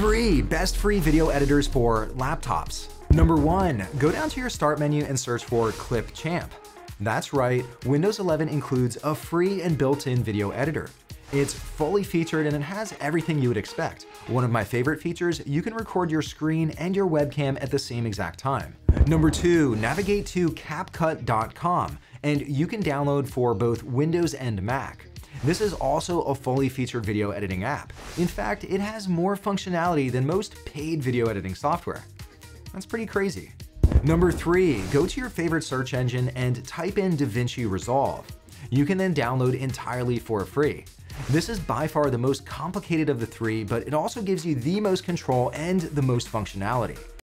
3. Best free video editors for laptops. Number 1. Go down to your start menu and search for Clipchamp. That's right, Windows 11 includes a free and built-in video editor. It's fully featured and it has everything you would expect. One of my favorite features, you can record your screen and your webcam at the same exact time. Number 2. Navigate to CapCut.com and you can download for both Windows and Mac. This is also a fully featured video editing app. In fact, it has more functionality than most paid video editing software. That's pretty crazy. Number 3. Go to your favorite search engine and type in DaVinci Resolve. You can then download entirely for free. This is by far the most complicated of the three, but it also gives you the most control and the most functionality.